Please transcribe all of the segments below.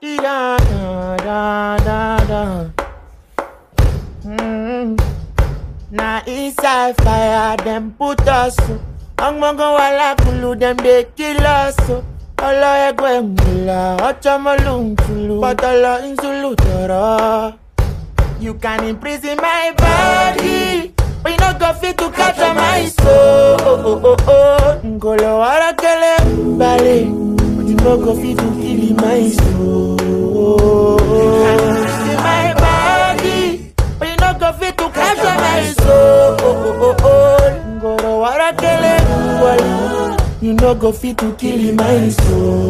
Iya da da da. Mm-hmm. Na inside fire dem put us o. Ọgbọ́ngàn wà lákùlù dem dey kill us o. Ọlọ́ẹ̀gbọ́ ẹ̀mùlà ọ̀chọ́mọ́lù ń tulu. Pọ̀tọ́lọ ń tulu tọ̀rọ̀. You can imprison my body. but you no go fit to capture my soul. Ngolo arakele mbale no go fit to kill my soul. I See my body, but you no go fit to capture my soul. Ngoro warakele, you no go fit to kill my soul.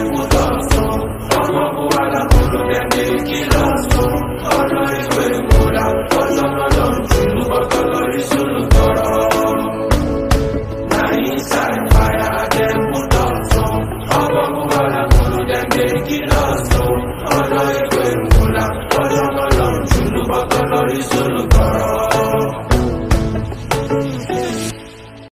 Lord.